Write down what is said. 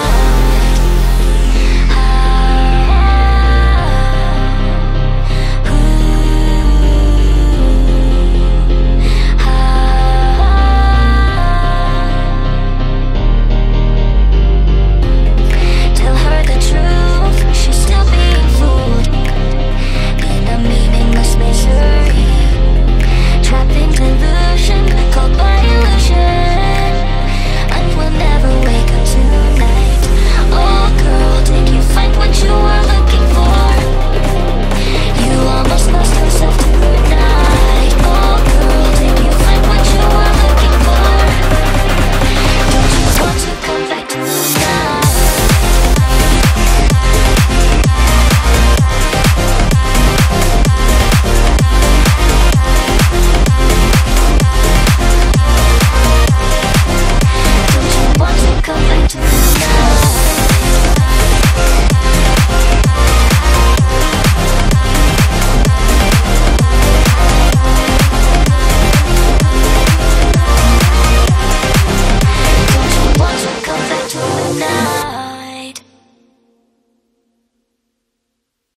love